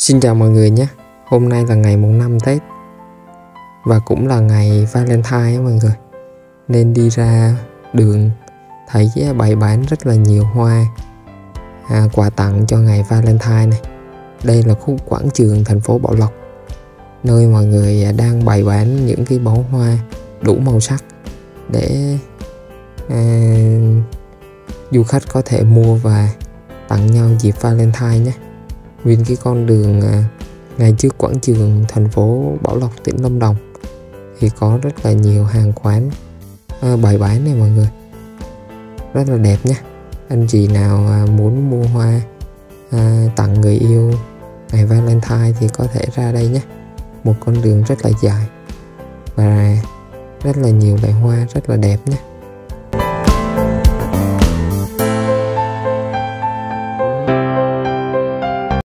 Xin chào mọi người nhé. Hôm nay là ngày mùng 5 Tết Và cũng là ngày Valentine á mọi người. Nên đi ra đường Thấy bày bán rất là nhiều hoa à, Quà tặng cho ngày Valentine này. Đây là khu quảng trường thành phố Bảo Lộc Nơi mọi người à, đang bày bán những cái bó hoa đủ màu sắc Để à, du khách có thể mua và tặng nhau dịp Valentine nhé nguyên cái con đường à, ngay trước quảng trường thành phố Bảo Lộc tỉnh Lâm Đồng thì có rất là nhiều hàng quán à, bày bán này mọi người. Rất là đẹp nhé anh chị nào à, muốn mua hoa à, tặng người yêu ngày Valentine thì có thể ra đây nhé một con đường rất là dài và rất là nhiều loại hoa rất là đẹp nhé